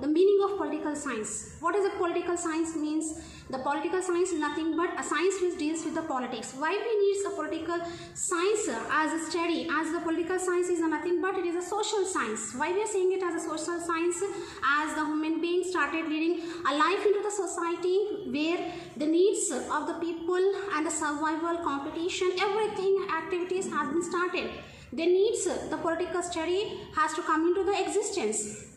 the meaning of political science. What is a political science means? The political science is nothing but a science which deals with the politics. Why we need a political science as a study? As the political science is nothing but it is a social science. Why we are saying it as a social science? As the human being started leading a life into the society where the needs of the people and the survival, competition, everything activities has been started. The needs, the political study has to come into the existence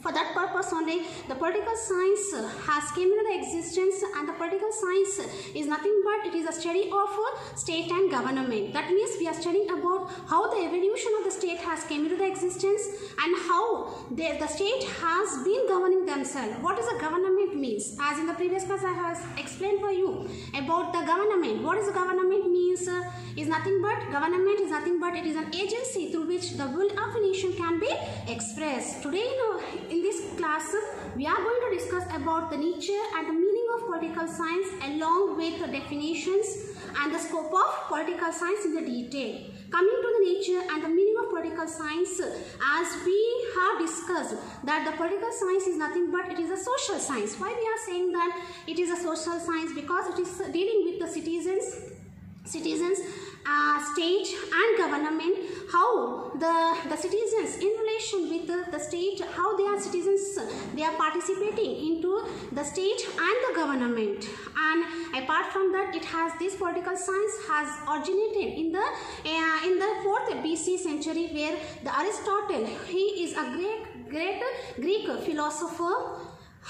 for that purpose only the political science has came into the existence and the political science is nothing but it is a study of state and government. That means we are studying about how the evolution of the state has came into the existence and how the, the state has been governing themselves. What is a government means? As in the previous class i have explained for you about the government. What is the government means uh, is nothing but government is nothing but it is an agency through which the will of a nation can be expressed. Today know, in this class we are going to discuss about the nature and the meaning of political science along with the definitions and the scope of political science in the detail. Coming to the nature and the meaning of political science as we have discussed that the political science is nothing but it is a social science. Why we are saying that it is a social science? Because it is dealing with the citizens citizens uh, state and government how the the citizens in relation with the, the state how they are citizens they are participating into the state and the government. And apart from that it has this political science has originated in the uh, in the fourth bc century where the aristotle he is a great great greek philosopher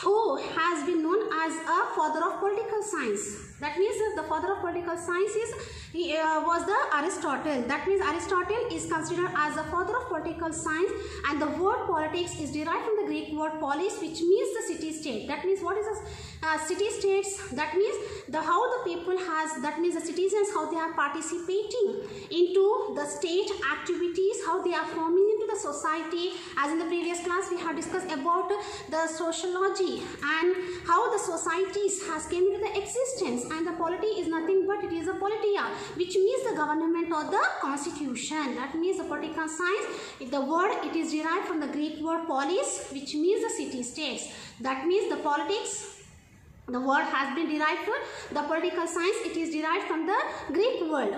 who has been known as a father of political science that means the father of political sciences he uh, was the aristotle. That means aristotle is considered as the father of political science and the word politics is derived from the greek word polis which means the city state. That means what is a uh, city states. That means the how the people has that means the citizens how they are participating into the state activities how they are forming the society as in the previous class we have discussed about the sociology and how the societies has came into the existence. And the polity is nothing but it is a politeia which means the government or the constitution. That means the political science If the word it is derived from the greek word polis which means the city states. That means the politics the word has been derived from the political science it is derived from the greek word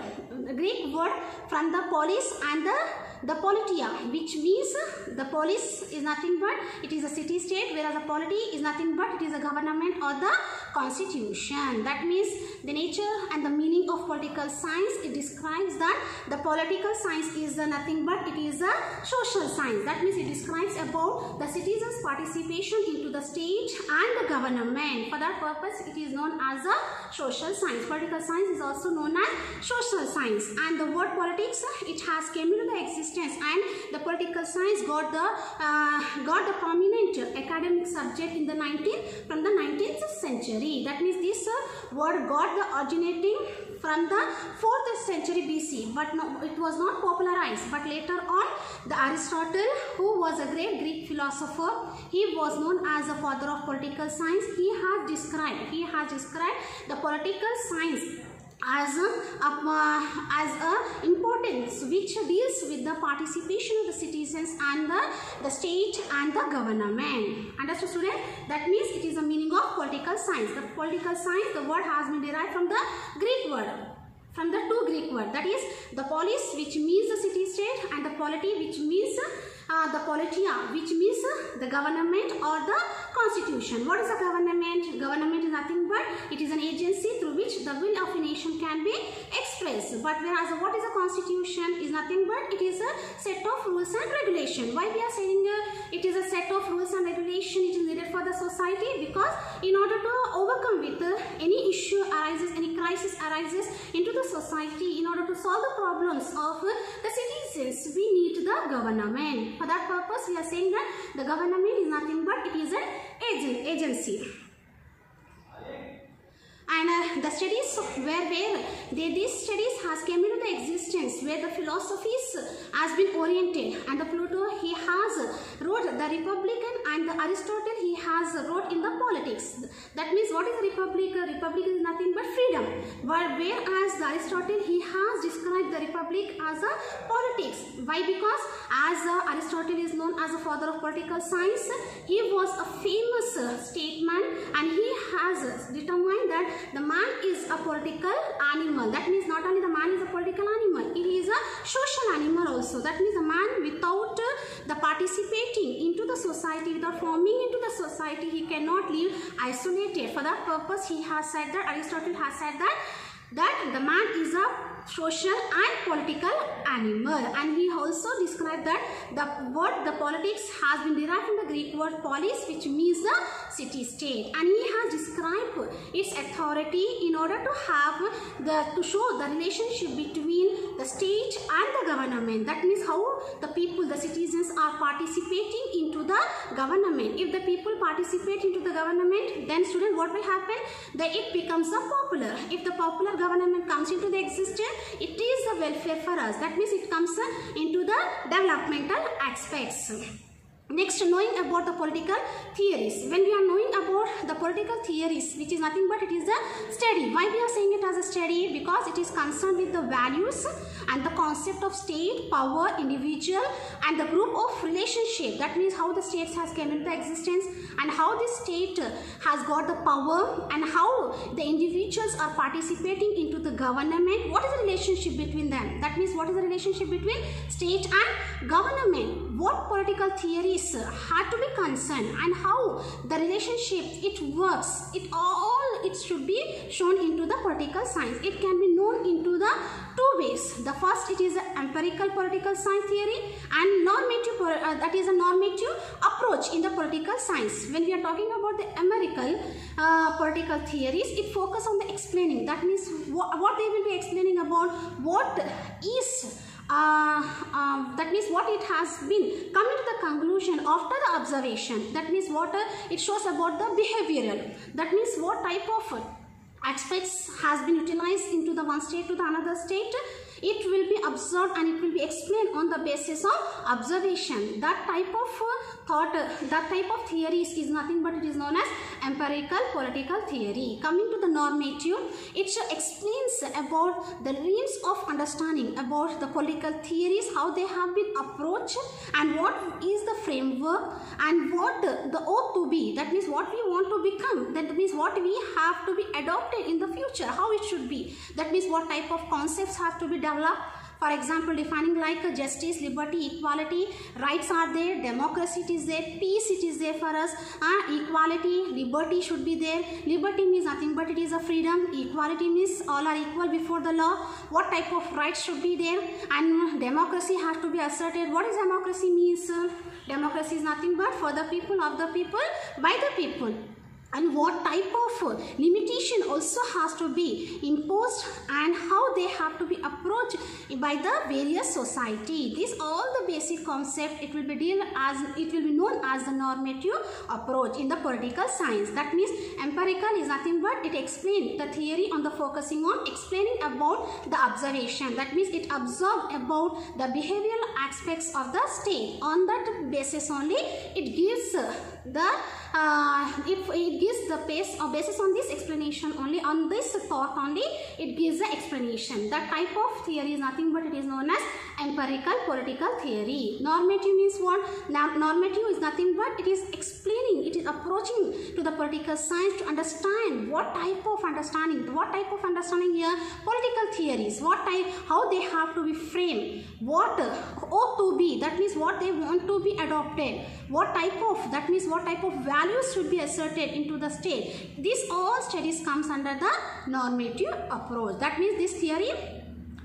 greek word from the polis and the the politeia which means the polis is nothing but it is a city state whereas the polity is nothing but it is a government or the constitution. That means the nature and the meaning of political science it describes that the political science is nothing but it is a social science. That means it describes about the citizens participation into the state and the government. For that purpose it is known as a social science. Political science is also known as social science. And the word politics it has came into the existence and the political science got the uh, got the prominent academic subject in the 19th from the 19th century. That means this uh, word got the originating from the 4th century BC but no, it was not popularized. But later on the Aristotle who was a great Greek philosopher he was known as a father of political science. He has described he has described the political science as a, uh, as a importance which deals with the participation of the citizens and the, the state and the government. Understood student? That means it is a meaning of political science. The political science, the word has been derived from the Greek word from the two Greek word that is the polis which means the city state and the polity which means uh, the politeia which means uh, the government or the constitution. What is a government? Government is nothing but it is an agency through which the will of a nation can be expressed. But whereas what is a constitution is nothing but it is a set of rules and regulation. Why we are saying uh, it is a set of rules and regulation it is needed for the society because in order to overcome with uh, any issue arises, any crisis arises into the society in order to solve the problems of uh, the citizens we need the government. For that purpose we are saying that the government is nothing but it is an agent, agency and uh, the studies where where they, these studies has came into the existence where the philosophies has been oriented. And the Plato he has wrote the Republican and the Aristotle he has wrote in the politics. That means what is republic? Republic is nothing but freedom. But whereas the Aristotle he has described the republic as a politics. Why? Because as uh, aristotle is known as the father of political science he was a famous uh, statesman and he has determined that the man is a political animal. That means not only the man is a political animal he is a social animal also. That means a man without uh, the participating into the society without forming into the society he cannot live isolated. For that purpose he has said that aristotle has said that that the man is a social and political animal. And he also described that the word the politics has been derived from the greek word polis which means the city state. And he has described its authority in order to have the to show the relationship between the state and the government. That means how the people the citizens are participating into the government. If the people participate into the government then student what will happen? That it becomes a popular. If the popular government comes into the existence it is the welfare for us. That means it comes uh, into the developmental aspects Next, knowing about the political theories. When we are knowing about the political theories, which is nothing but it is a study. Why we are saying it as a study? Because it is concerned with the values and the concept of state, power, individual and the group of relationship. That means how the states has came into existence and how the state has got the power and how the individuals are participating into the government. What is the relationship between them? That means what is the relationship between state and government? What political theories had to be concerned and how the relationship it works. It all it should be shown into the political science. It can be known into the two ways. The first it is empirical political science theory and normative uh, that is a normative approach in the political science. When we are talking about the empirical uh, political theories it focus on the explaining. That means wh what they will be explaining about what is uh, um, that means what it has been. Coming to the conclusion after the observation that means what uh, it shows about the behavioral. That means what type of aspects has been utilized into the one state to the another state it will be observed and it will be explained on the basis of observation. That type of uh, thought uh, that type of theories is nothing but it is known as empirical political theory. Coming to the normative it explains about the means of understanding about the political theories how they have been approached and what is the framework and what the ought to be. That means what we want to become. That means what we have to be adopted in the future how it should be. That means what type of concepts have to be for example, defining like justice, liberty, equality, rights are there, democracy it is there, peace it is there for us, uh, equality, liberty should be there. Liberty means nothing but it is a freedom. Equality means all are equal before the law. What type of rights should be there? And democracy has to be asserted. What is democracy means? democracy is nothing but for the people, of the people, by the people and what type of limitation also has to be imposed and how they have to be approached by the various society. This all the basic concept it will be deal as it will be known as the normative approach in the political science. That means empirical is nothing but it explains the theory on the focusing on explaining about the observation. That means it observe about the behavioral aspects of the state. On that basis only it gives the uh, if it gives the base or basis on this explanation only on this thought only it gives the explanation. That type of theory is nothing but it is known as empirical political theory. Normative means what? Normative is nothing but it is explaining it is approaching to the political science to understand what type of understanding what type of understanding here? Political theories. What type how they have to be framed. What ought to be that means what they want to be adopted. What type of that means what type of values should be asserted into the state. This all studies comes under the normative approach. That means this theory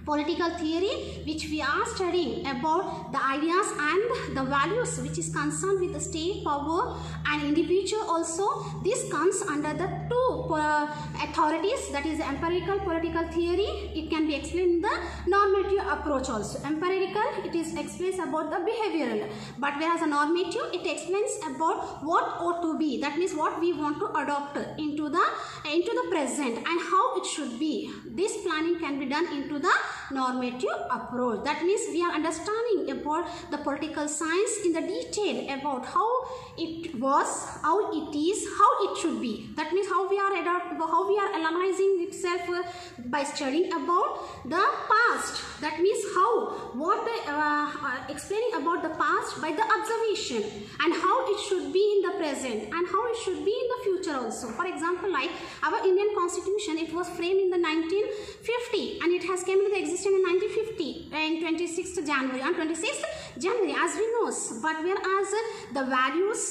political theory which we are studying about the ideas and the values which is concerned with the state power and individual also. This comes under the two uh, authorities that is empirical political theory it can be explained in the normative approach also. Empirical it is explains about the behavioral but whereas a normative it explains about what ought to be that means what we want to adopt into the into the present and how it should be. This planning can be done into the normative approach. That means we are understanding about the political science in the detail about how it was, how it is, how it should be. That means how we are how we are analyzing itself uh, by studying about the past. That means how, what the, uh, uh, explaining about the past by the observation and how it should be in the present and how it should be in the future also. For example, like our Indian constitution, it was framed in the 1950 and it has came into existence in 1950 in 26th January. On 26th January as we know. But whereas the values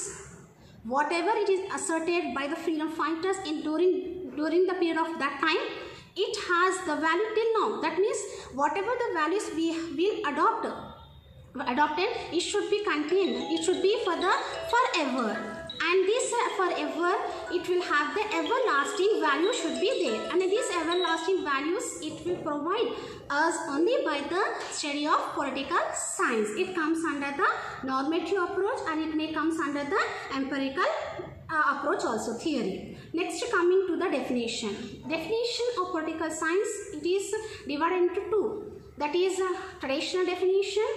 whatever it is asserted by the freedom fighters in during during the period of that time it has the value till now. That means whatever the values we will adopt adopted it should be contained. It should be for the forever and this uh, forever it will have the everlasting value should be there. And these everlasting values it will provide us only by the study of political science. It comes under the normative approach and it may comes under the empirical uh, approach also theory. Next coming to the definition. Definition of political science it is divided into two that is a traditional definition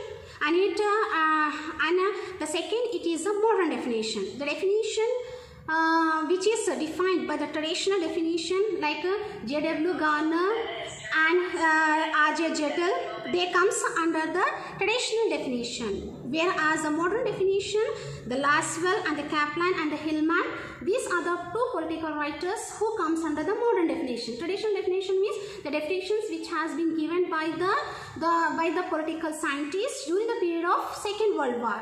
and it uh, uh, and uh, the second it is a modern definition the definition uh, which is defined by the traditional definition like J.W. Garner and uh, R.J. Gettell, they comes under the traditional definition. Whereas the modern definition, the Lasswell and the Kaplan and the Hillman, these are the two political writers who comes under the modern definition. Traditional definition means the definitions which has been given by the, the by the political scientists during the period of Second World War.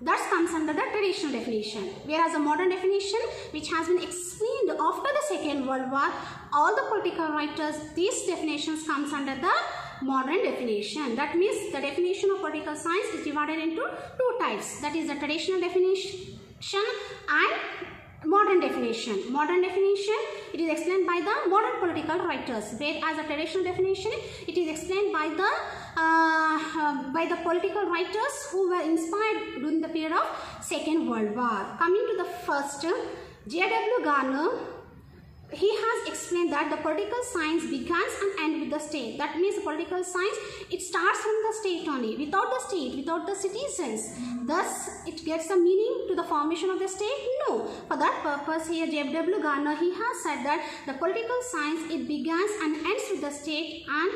That comes under the traditional definition. Whereas the modern definition, which has been explained after the Second World War, all the political writers, these definitions comes under the modern definition. That means the definition of political science is divided into two types. That is the traditional definition and modern definition. Modern definition, it is explained by the modern political writers. Whereas the traditional definition, it is explained by the uh, uh, by the political writers who were inspired during the period of Second World War. Coming to the first, J.W. Garner he has explained that the political science begins and ends with the state. That means political science, it starts from the state only. Without the state, without the citizens. Thus, it gets a meaning to the formation of the state? No. For that purpose, here J.W. Garner, he has said that the political science, it begins and ends with the state and,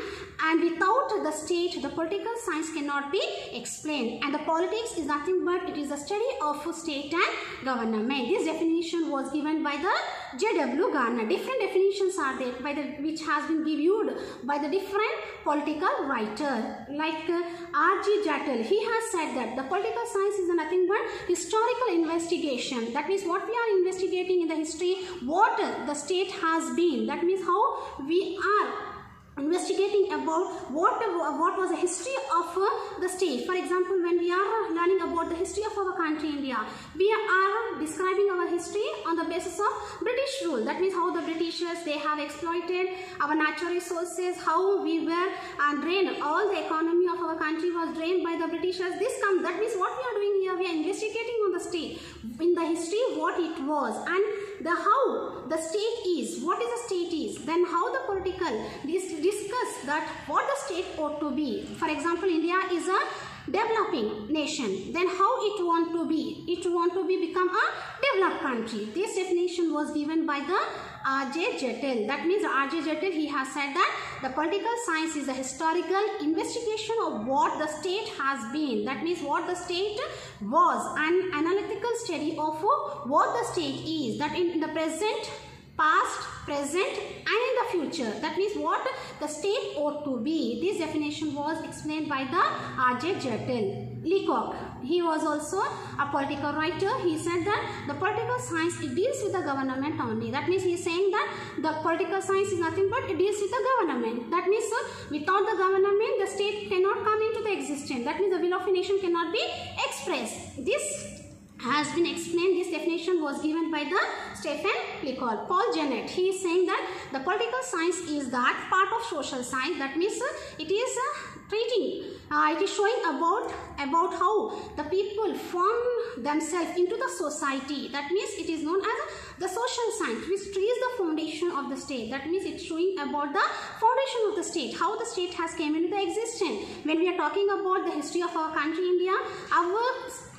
and without the state, the political science cannot be explained. And the politics is nothing but it is a study of state and government. This definition was given by the J.W. Garner. Different definitions are there by the which has been reviewed by the different political writer like uh, R.G. Gettell. He has said that the political science is nothing but historical investigation. That means what we are investigating in the history, what the state has been. That means how we are investigating about what what was the history of uh, the state. For example when we are learning about the history of our country india we are describing our history on the basis of british rule. That means how the britishers they have exploited our natural resources how we were uh, drained. All the economy of our country was drained by the britishers. This comes that means what we are doing here we are investigating on the state in the history what it was. And the how the state is what is the state is then how the political this discuss that what the state ought to be. For example india is a developing nation then how it want to be? It want to be become a developed country. This definition was given by the R.J. Gettell. That means R.J. Gettell, he has said that the political science is a historical investigation of what the state has been. That means what the state was. An analytical study of what the state is. That in the present past, present and in the future. That means what the state ought to be. This definition was explained by the R.J. Gettell. Leacock, he was also a political writer. He said that the political science it deals with the government only. That means he is saying that the political science is nothing but it deals with the government. That means without the government the state cannot come into the existence. That means the will of a nation cannot be expressed. This has been explained this definition was given by the Stephen Leacock. Paul Janet, he is saying that the political science is that part of social science that means it is treating. Uh, it is showing about about how the people form themselves into the society. That means it is known as the social science which is the foundation of the state. That means it's showing about the foundation of the state how the state has came into the existence. When we are talking about the history of our country india our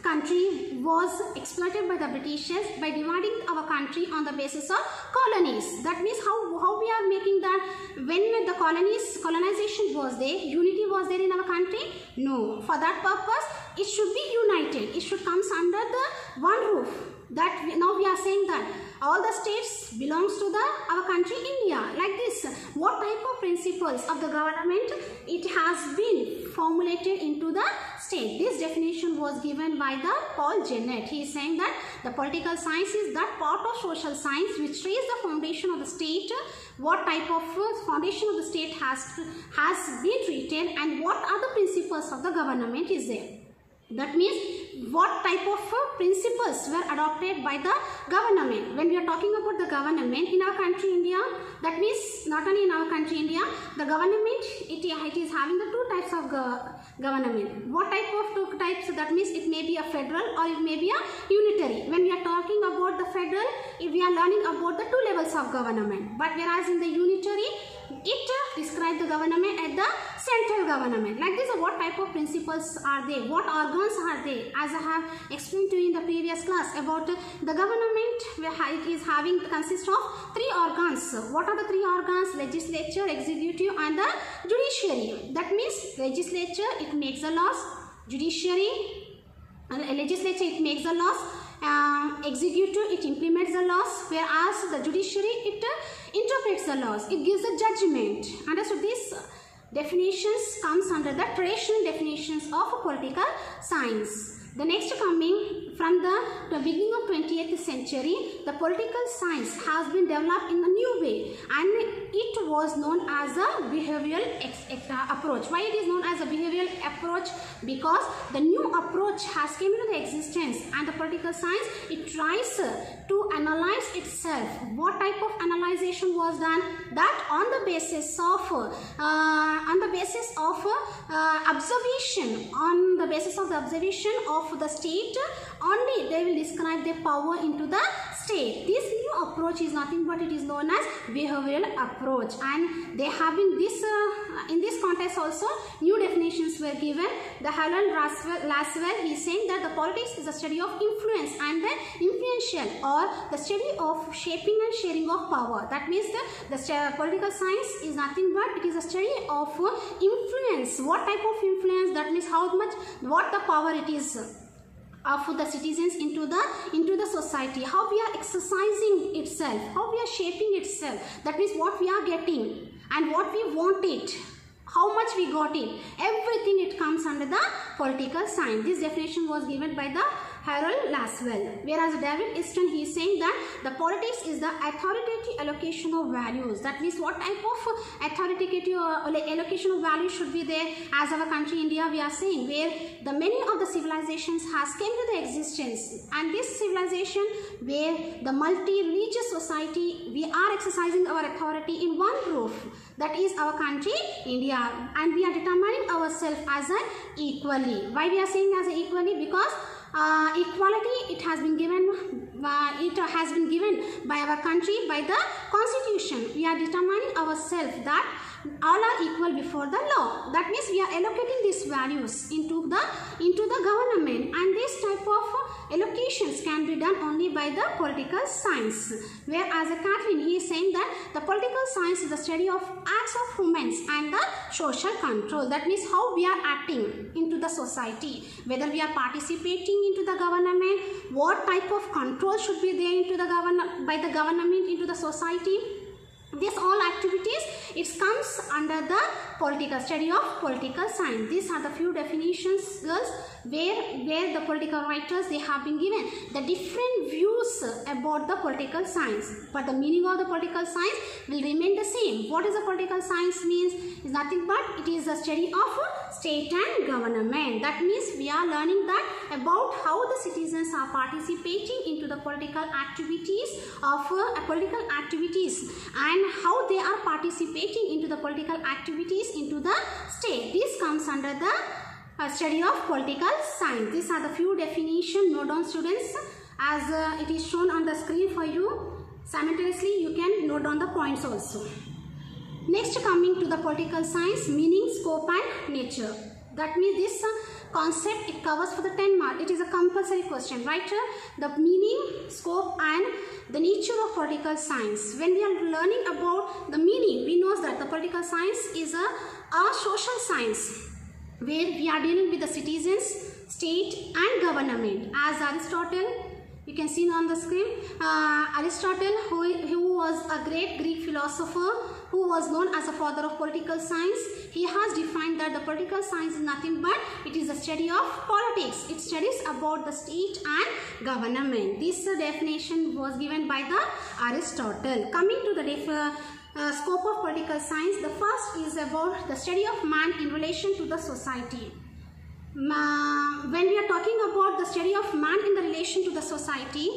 country was exploited by the Britishers by dividing our country on the basis of colonies. That means how, how we are making that when the colonies, colonization was there, unity was there in our country? No. For that purpose, it should be united. It should comes under the one roof. That we, now we are saying that all the states belongs to the our country India. Like this what type of principles of the government it has been formulated into the state? This definition was given by the Paul Janet he is saying that the political science is that part of social science which traces the foundation of the state what type of foundation of the state has has been treated and what are the principles of the government is there that means what type of uh, principles were adopted by the government. When we are talking about the government in our country India, that means not only in our country India, the government it, it is having the two types of go government. What type of two types? That means it may be a federal or it may be a unitary. When we are talking about the federal, if we are learning about the two levels of government. But whereas in the unitary, it uh, describes the government at the central government. Like this, uh, what type of principles are they? What organs are they? As I have explained to you in the previous class about uh, the government, it is having consist of three organs. What are the three organs? Legislature, executive and the judiciary. That means legislature, it makes the laws. Judiciary, and legislature, it makes the laws. Uh, executive, it implements the laws. Whereas the judiciary, it interprets the laws. It gives a judgment. and so these definitions comes under the traditional definitions of political science. The next coming from the, the beginning of 20th century, the political science has been developed in a new way and it was known as a behavioral uh, approach. Why it is known as a behavioral approach? Because the new approach has came into the existence and the political science, it tries to analyze itself. What type of analyzation was done? That on the basis of, uh, on the basis of uh, observation, on the basis of the observation of the state only they will describe their power into the state. This new approach is nothing but it is known as behavioral approach and they have been this uh, in this context also new definitions were given. The Harold Lasswell he is saying that the politics is a study of influence and the influential or the study of shaping and sharing of power. That means the, the political science is nothing but it is a study of influence. What type of influence? That means how much what the power it is of the citizens into the into the society. How we are exercising itself how we are shaping itself. That means what we are getting and what we want it how much we got it. Everything it comes under the political science this definition was given by the Harold Lasswell. Whereas David Easton, he is saying that the politics is the authoritative allocation of values. That means what type of authoritative uh, allocation of values should be there as our country India we are saying where the many of the civilizations has came to the existence and this civilization where the multi-religious society we are exercising our authority in one roof that is our country India and we are determining ourselves as an equally. Why we are saying as an equally? Because uh, equality it has been given uh, it has been given by our country by the constitution. We are determining ourselves that all are equal before the law that means we are allocating these values into the into the government and this type of allocations can be done only by the political science. Whereas Catherine, he is saying that the political science is the study of acts of humans and the social control. That means how we are acting into the society. Whether we are participating into the government, what type of control should be there into the government by the government into the society this all activities, it comes under the political study of political science. These are the few definitions, girls, where, where the political writers, they have been given the different views about the political science. But the meaning of the political science will remain the same. What is the political science means? Is nothing but it is a study of state and government. That means we are learning that about how the citizens are participating into the political activities of uh, political activities and how they are participating into the political activities into the state. This comes under the uh, study of political science. These are the few definition. Note down students as uh, it is shown on the screen for you. Simultaneously you can note down the points also. Next coming to the political science meaning, scope and nature. That means this uh, concept it covers for the 10 mark. It is a compulsory question. Right? The meaning, scope and the nature of political science. When we are learning about the meaning, we know that the political science is a, a social science where we are dealing with the citizens, state and government. As Aristotle you can see on the screen uh, Aristotle who, who was a great Greek philosopher who was known as a father of political science. He has defined that the political science is nothing but it is a study of politics. It studies about the state and government. This uh, definition was given by the Aristotle. Coming to the uh, scope of political science the first is about the study of man in relation to the society. When we are talking about the study of man in the relation to the society,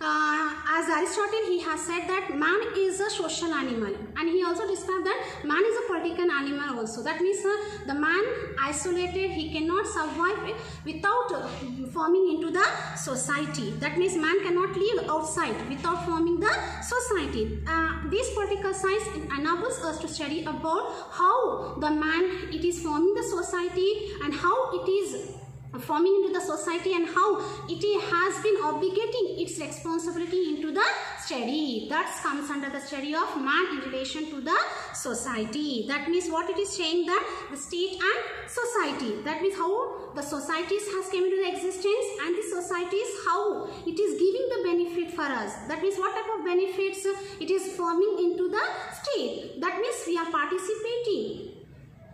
uh, as Aristotle, he has said that man is a social animal and he also described that man is a political animal also. That means uh, the man isolated, he cannot survive without uh, forming into the society. That means man cannot live outside without forming the society. Uh, this political science enables us to study about how the man, it is forming the society and how it is forming into the society and how it has been obligating its responsibility into the study. That comes under the study of man in relation to the society. That means what it is saying that the state and society. That means how the societies has came into the existence and the societies how it is giving the benefit for us. That means what type of benefits it is forming into the state. That means we are participating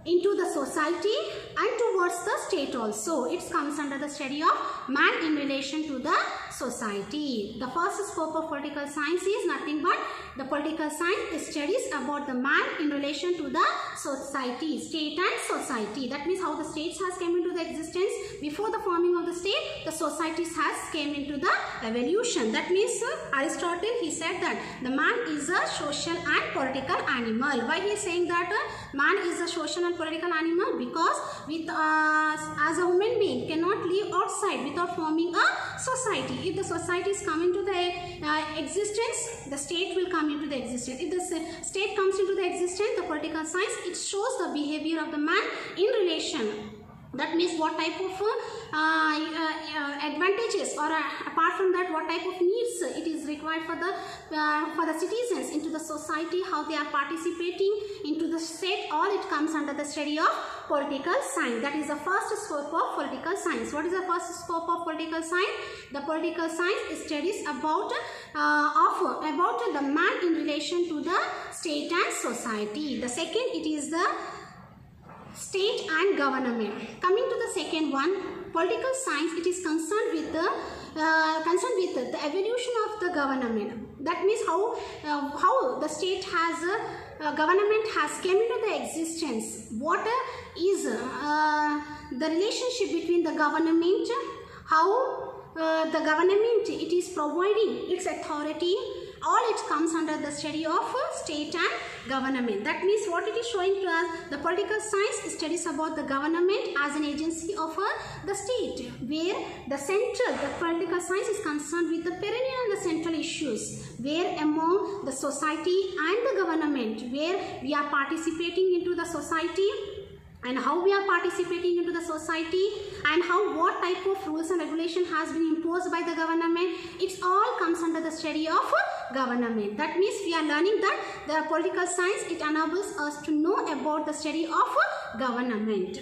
into the society and towards the state also. It comes under the study of man in relation to the society. The first scope of political science is nothing but the political science studies about the man in relation to the society, state and society. That means how the states has came into the existence before the forming of the state, the societies has came into the evolution. That means uh, Aristotle, he said that the man is a social and political animal. Why he is saying that uh, man is a social and political animal because with uh, as a human being cannot live outside without forming a society. If the society is coming to the uh, existence, the state will come into the existence. If the state comes into the existence, the political science, it shows the behavior of the man in relation that means what type of uh, uh, advantages or uh, apart from that what type of needs it is required for the uh, for the citizens into the society how they are participating into the state all it comes under the study of political science. That is the first scope of political science. What is the first scope of political science? The political science studies about uh, of about the man in relation to the state and society. The second it is the state and government. Coming to the second one, political science, it is concerned with the uh, concerned with the, evolution of the government. That means how uh, how the state has uh, government has came into the existence. What is uh, the relationship between the government? How uh, the government it is providing its authority all it comes under the study of state and government. That means what it is showing to us, the political science studies about the government as an agency of uh, the state, where the central, the political science is concerned with the perennial and the central issues, where among the society and the government, where we are participating into the society and how we are participating into the society and how what type of rules and regulation has been imposed by the government it's all comes under the study of government. That means we are learning that the political science it enables us to know about the study of government.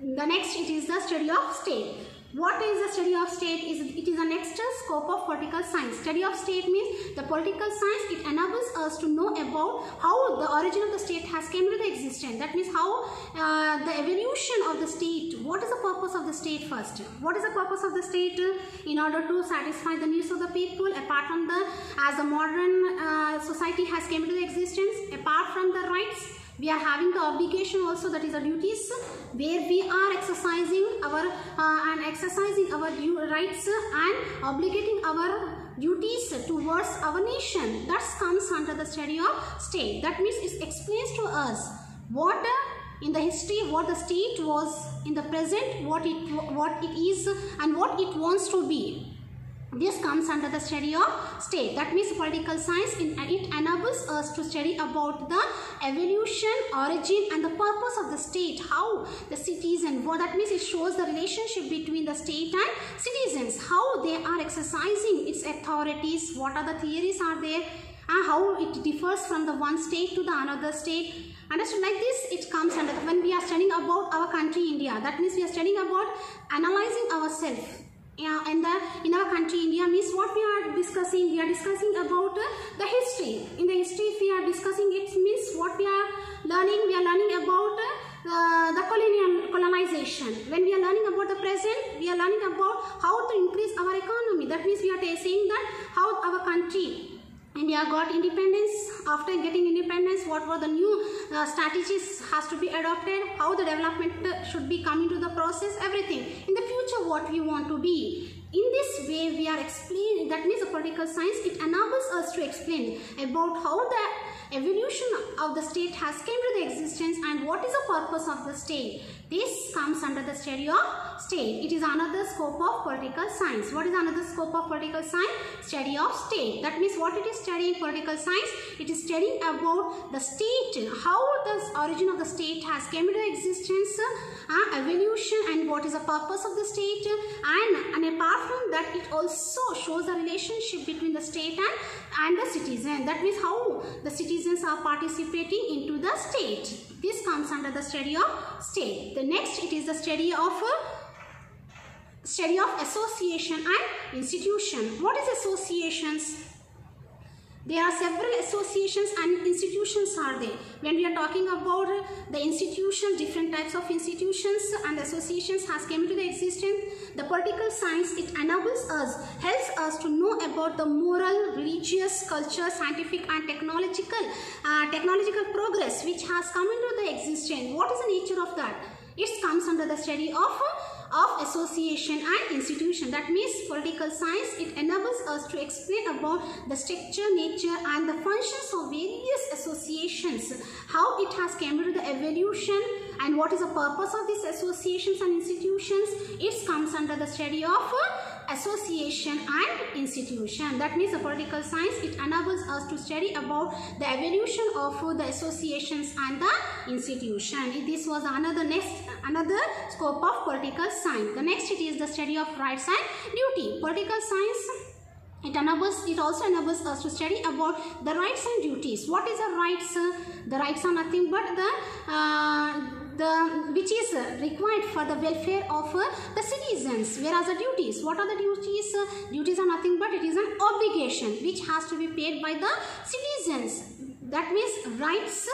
The next it is the study of state what is the study of state? Is It is an extra scope of political science. Study of state means the political science, it enables us to know about how the origin of the state has came into the existence. That means how uh, the evolution of the state, what is the purpose of the state first? What is the purpose of the state? In order to satisfy the needs of the people, apart from the, as the modern uh, society has came into the existence, apart from the rights, we are having the obligation also that is the duties where we are exercising our uh, and exercising our rights and obligating our duties towards our nation. That comes under the study of state. That means it explains to us what in the history what the state was in the present what it what it is and what it wants to be this comes under the study of state. That means political science, in, it enables us to study about the evolution, origin and the purpose of the state. How the citizen, what that means it shows the relationship between the state and citizens. How they are exercising its authorities, what are the theories are there and how it differs from the one state to the another state. Understood like this, it comes under when we are studying about our country India. That means we are studying about analyzing ourselves yeah, in the in our country India means what we are discussing we are discussing about uh, the history. In the history if we are discussing it means what we are learning we are learning about uh, the colonial colonization. When we are learning about the present we are learning about how to increase our economy. That means we are saying that how our country India got independence. After getting independence, what were the new uh, strategies has to be adopted, how the development should be coming to the process, everything. In the future, what we want to be. In this way, we are explaining, that means the political science, it enables us to explain about how the evolution of the state has came to the existence and what is the purpose of the state. This comes under the study of state. It is another scope of political science. What is another scope of political science? Study of state. That means what it is studying political science? It is studying about the state, how the origin of the state has came into existence, uh, evolution and what is the purpose of the state and, and apart from that it also shows the relationship between the state and, and the citizen. That means how the citizens are participating into the state. This comes under the study of state. The next it is the study of uh, study of association and institution. What is associations? There are several associations and institutions are there. When we are talking about the institutions, different types of institutions and associations has came to the existence, the political science, it enables us, helps us to know about the moral, religious, culture, scientific and technological, uh, technological progress which has come into the existence. What is the nature of that? It comes under the study of of association and institution. That means political science, it enables us to explain about the structure, nature and the functions of various associations, how it has came to the evolution and what is the purpose of these associations and institutions. It comes under the study of uh, association and institution. That means the political science, it enables us to study about the evolution of uh, the associations and the institution. This was another next, another scope of political science. The next it is the study of rights and duty. Political science it enables it also enables us to study about the rights and duties. What is the rights the rights are nothing but the uh, the which is required for the welfare of uh, the citizens. Whereas the duties? What are the duties duties are nothing but it is an obligation which has to be paid by the citizens. That means rights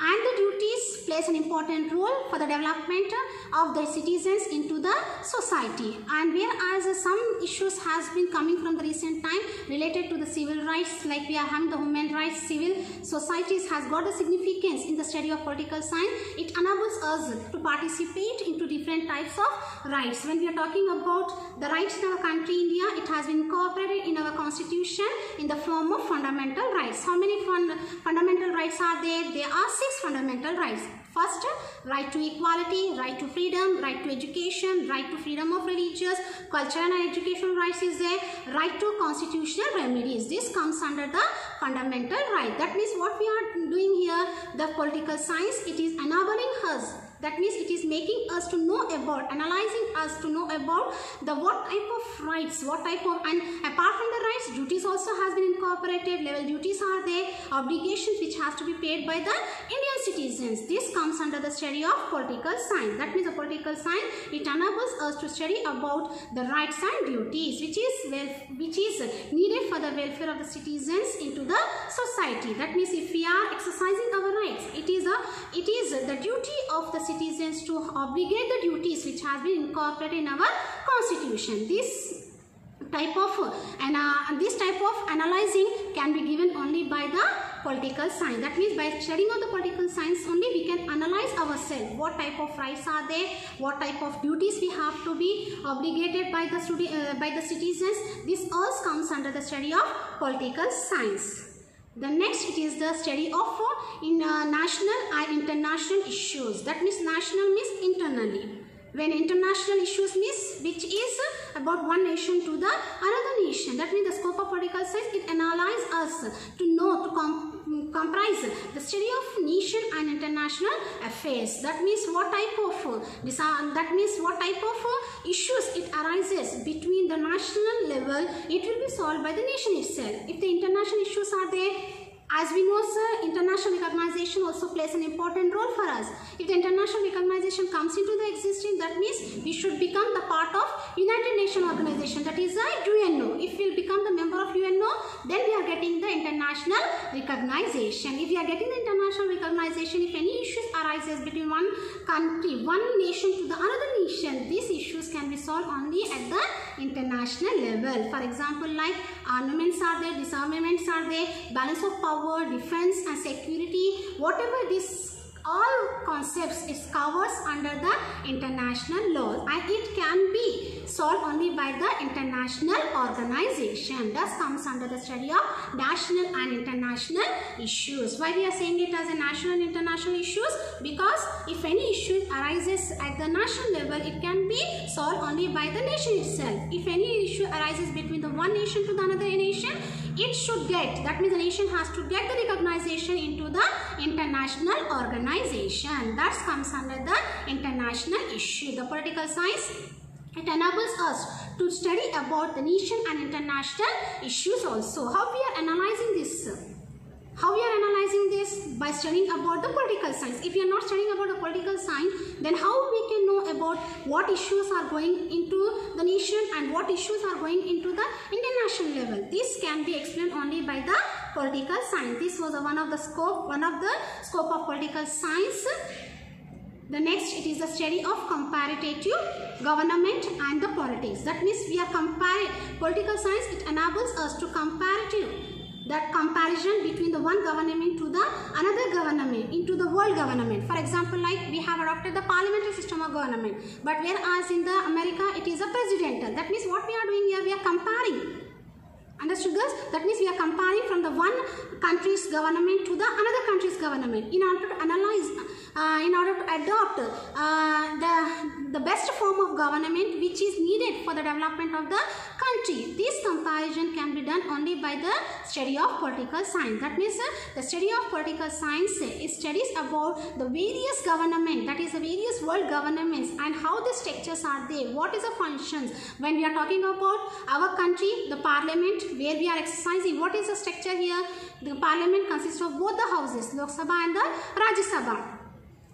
and the duties plays an important role for the development of the citizens into the society. And whereas some issues has been coming from the recent time related to the civil rights like we are having the human rights civil societies has got a significance in the study of political science. It enables us to participate into different types of rights. When we are talking about the rights in our country India it has been incorporated in our constitution in the form of fundamental rights. How many fund fundamental rights are there? There are six fundamental rights. First, right to equality, right to freedom, right to education, right to freedom of religious, cultural and educational rights is there, right to constitutional remedies. This comes under the fundamental right. That means what we are doing here, the political science, it is enabling us that means it is making us to know about, analyzing us to know about the what type of rights, what type of, and apart from the rights, duties also has been incorporated, level duties are there, obligations which has to be paid by the Indian citizens. This comes under the study of political science. That means the political science, it enables us to study about the rights and duties which is well, which is needed for the welfare of the citizens into the society. That means if we are exercising our rights, it is a, it is the duty of the citizens to obligate the duties which has been incorporated in our constitution. This type of and uh, this type of analyzing can be given only by the political science. That means by studying of the political science only we can analyze ourselves. What type of rights are there? What type of duties we have to be obligated by the uh, by the citizens? This all comes under the study of political science. The next it is the study of uh, in uh, national and international issues. That means national means internally. when international issues means which is about one nation to the another nation that means the scope of political science it analyzes us to know to com comprise the study of nation and international affairs. That means what type of uh, uh, that means what type of uh, issues it arises between the national level it will be solved by the nation itself. If the international issues are there as we know, sir, international recognition also plays an important role for us. If the international recognition comes into the existence, that means we should become the part of United Nations organization, that is uh, the UNO. If we become the member of UNO, then we are getting the international recognition. If we are getting the international recognition, if any issues arises between one country, one nation to the another nation, these issues can be solved only at the international level. For example, like uh, armaments are there, disarmaments are there, balance of power power, defense and security, whatever this all concepts is covers under the international law and it can be solved only by the international organization. Thus comes under the study of national and international issues. Why we are saying it as a national and international issues? Because if any issue arises at the national level it can be solved only by the nation itself. If any issue arises between the one nation to the another nation it should get that means the nation has to get the recognition into the international organization. That comes under the international issue. The political science it enables us to study about the nation and international issues also. How we are analyzing this how we are analyzing this? By studying about the political science. If we are not studying about the political science, then how we can know about what issues are going into the nation and what issues are going into the international level. This can be explained only by the political science. This was one of the scope, one of the scope of political science. The next, it is the study of comparative government and the politics. That means we are comparing political science. It enables us to comparative that comparison between the one government to the another government into the world government. For example like we have adopted the parliamentary system of government but whereas in the america it is a presidential. That means what we are doing here we are comparing. Understood girls? That means we are comparing from the one country's government to the another country's government. In order to analyze in order to adopt uh, the the best form of government which is needed for the development of the country. This comparison can be done only by the study of political science. That means uh, the study of political science studies about the various government, that is the various world governments and how the structures are there, what is the functions. When we are talking about our country, the parliament where we are exercising, what is the structure here? The parliament consists of both the houses, Lok Sabha and the Rajya Sabha.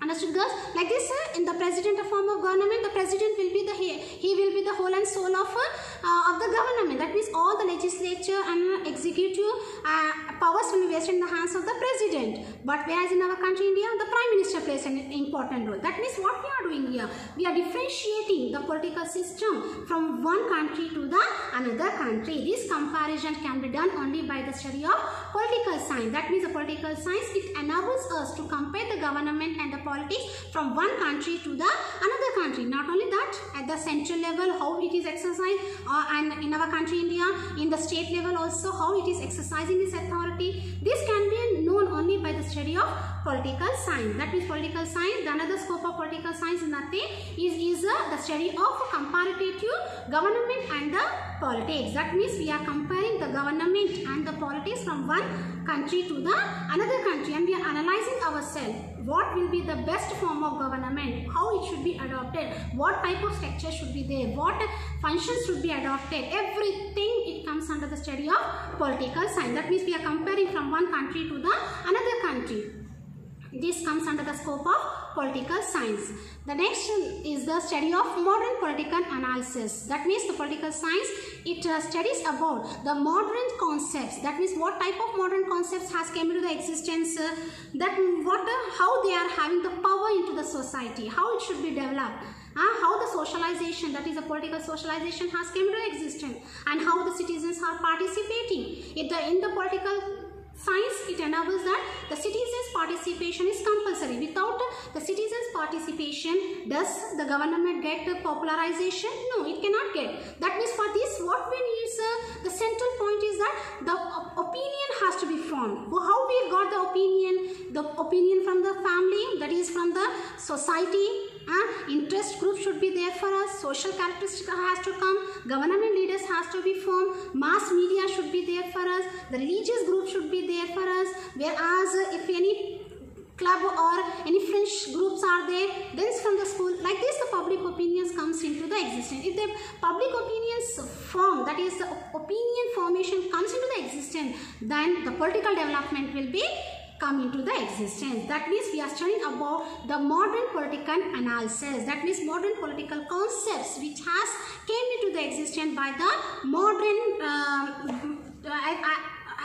Understood girls? Like this, uh, in the president of form of government, the president will be the he, he will be the whole and soul of uh, of the government. That means all the legislature and executive uh, powers will be vested in the hands of the president. But whereas in our country, India, the prime minister plays an important role. That means what we are doing here, we are differentiating the political system from one country to the another country. This comparison can be done only by the study of political science. That means the political science it enables us to compare the government and the politics from one country to the another country. Not only that, at the central level, how it is exercised uh, and in our country India, in the state level also, how it is exercising this authority. This can be known only by the study of political science. That means political science, the another scope of political science is nothing, is, is uh, the study of comparative government and the politics. That means we are comparing the government and the politics from one country to the another country and we are analyzing ourselves what will be the best form of government, how it should be adopted, what type of structure should be there, what functions should be adopted, everything it comes under the study of political science. That means we are comparing from one country to the another country. This comes under the scope of political science. The next is the study of modern political analysis. That means the political science, it uh, studies about the modern concepts. That means what type of modern concepts has came into the existence, uh, that what, uh, how they are having the power into the society, how it should be developed. Uh, how the socialization, that is the political socialization has came into existence and how the citizens are participating in the, in the political Science, it enables that the citizens' participation is compulsory. Without the citizens' participation, does the government get the popularization? No, it cannot get. That means for this, what we need is, uh, the central point is that the opinion has to be formed. How we got the opinion? The opinion from the family, that is from the society, uh, interest group should be there for us. Social characteristic has to come. Government leaders has to be formed. Mass media should be there for us. The religious group should be there for us. Whereas uh, if any club or any fringe groups are there then from the school like this the public opinions comes into the existence. If the public opinions form that is the opinion formation comes into the existence then the political development will be come into the existence. That means we are studying about the modern political analysis. That means modern political concepts which has came into the existence by the modern um, I, I,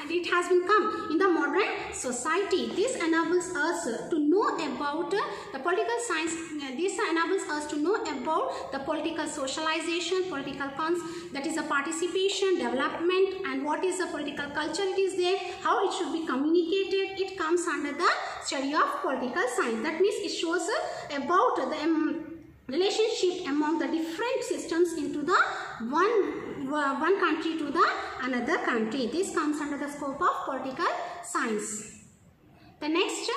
it has been come in the modern society. This enables us to know about the political science. This enables us to know about the political socialization, political cons that is a participation, development, and what is the political culture it is there, how it should be communicated. It comes under the study of political science. That means it shows about the um, relationship among the different systems into the one uh, one country to the another country. This comes under the scope of political science. The next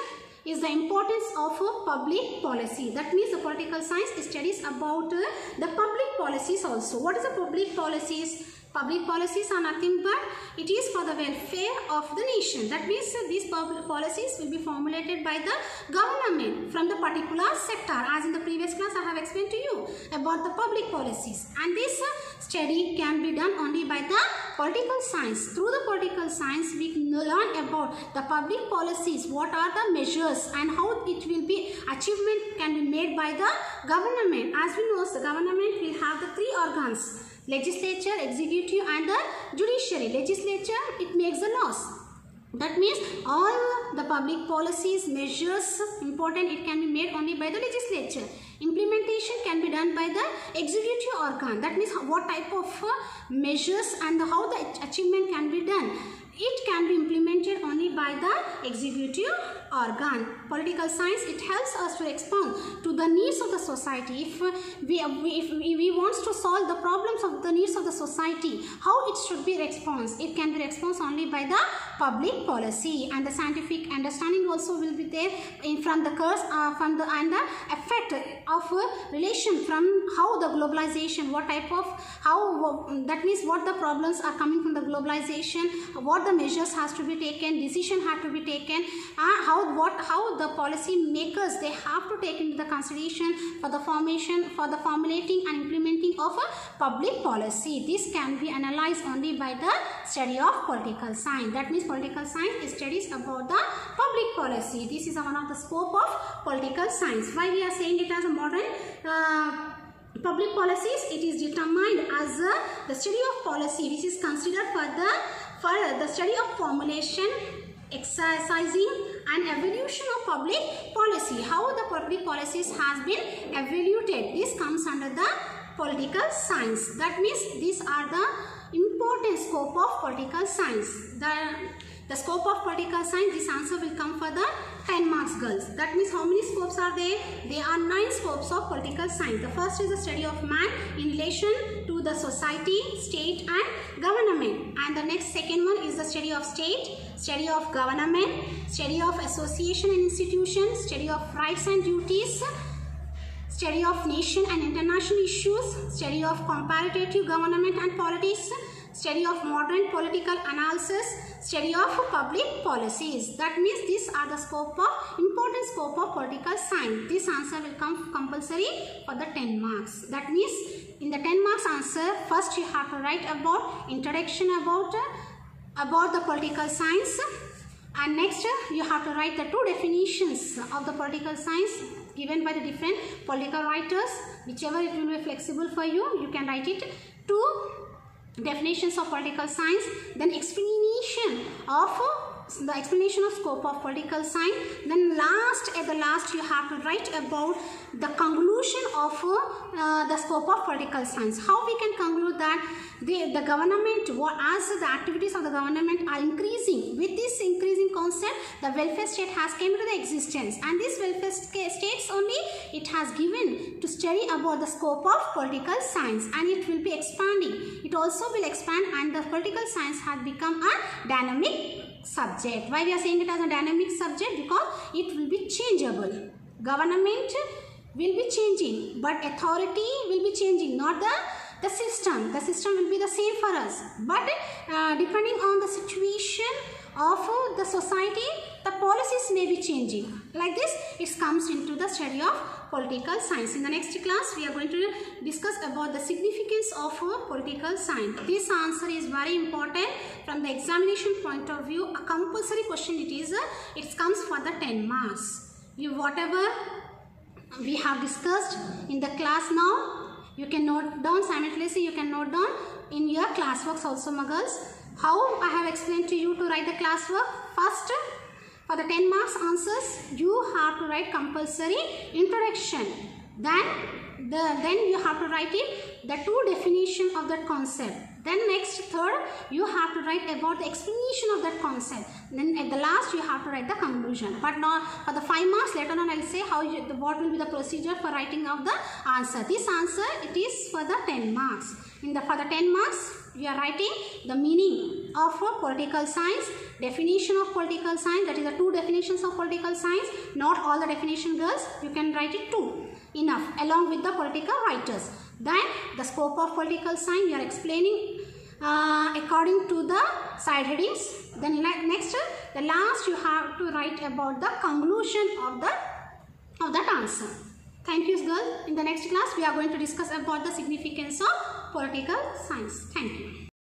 is the importance of public policy. That means the political science studies about uh, the public policies also. What is the public policies Public policies are nothing but it is for the welfare of the nation. That means these public policies will be formulated by the government from the particular sector. As in the previous class I have explained to you about the public policies. And this uh, study can be done only by the political science. Through the political science we learn about the public policies, what are the measures and how it will be achievement can be made by the government. As we know the government will have the three organs legislature, executive and the judiciary. Legislature, it makes the laws. That means all the public policies, measures, important, it can be made only by the legislature. Implementation can be done by the executive organ. That means what type of uh, measures and how the achievement can be done. It can be implemented only by the executive organ. Political science, it helps us to respond to the needs of the society. If we, if we, we want to solve the problems of the needs of the society, how it should be response? It can be response only by the public policy and the scientific understanding also will be there in from the curse uh, from the and the effect of relation from how the globalization, what type of how that means what the problems are coming from the globalization, what the measures has to be taken, decision had to be taken, uh, how what how the policy makers they have to take into the consideration for the formation for the formulating and implementing of a public policy. This can be analyzed only by the study of political science. That means political science studies about the public policy. This is one of the scope of political science. Why we are saying it as a modern uh, public policies it is determined as uh, the study of policy which is considered for the for the study of formulation exercising and evolution of public policy. How the public policies has been evaluated this comes under the political science. That means these are the important scope of political science. The the scope of political science, this answer will come for the 10 marks girls. That means how many scopes are there? There are 9 scopes of political science. The first is the study of man in relation to the society, state and government. And the next second one is the study of state, study of government, study of association and institutions, study of rights and duties, study of nation and international issues, study of comparative government and politics, study of modern political analysis, study of public policies. That means these are the scope of important scope of political science. This answer will come compulsory for the 10 marks. That means in the 10 marks answer, first you have to write about introduction about about the political science and next you have to write the two definitions of the political science given by the different political writers whichever it will be flexible for you you can write it two definitions of political science, then explanation of uh, the explanation of scope of political science then last at the last you have to write about the conclusion of uh, the scope of political science how we can conclude that the, the government as the activities of the government are increasing with this increasing concept the welfare state has came into the existence. And this welfare states only it has given to study about the scope of political science and it will be expanding. It also will expand and the political science has become a dynamic subject. Why we are saying it as a dynamic subject? Because it will be changeable. Government will be changing but authority will be changing not the the system the system will be the same for us but uh, depending on the situation of the society the policies may be changing like this it comes into the study of political science. In the next class we are going to discuss about the significance of political science. This answer is very important. From the examination point of view a compulsory question it is it comes for the 10 marks. You whatever we have discussed in the class now you can note down simultaneously you can note down in your classworks also muggles how i have explained to you to write the classwork? First for the 10 marks answers you have to write compulsory introduction. Then the then you have to write it the two definition of that concept. Then next third you have to write about the explanation of that concept. Then at the last you have to write the conclusion. But now for the five marks later on i'll say how you, the, what will be the procedure for writing of the answer. This answer it is for the 10 marks in the for the 10 marks you are writing the meaning of political science definition of political science that is the two definitions of political science. Not all the definition girls you can write it two enough along with the political writers. Then the scope of political science you are explaining uh, according to the side headings. Then next the last you have to write about the conclusion of the of that answer. Thank you girls. In the next class we are going to discuss about the significance of political science. Thank you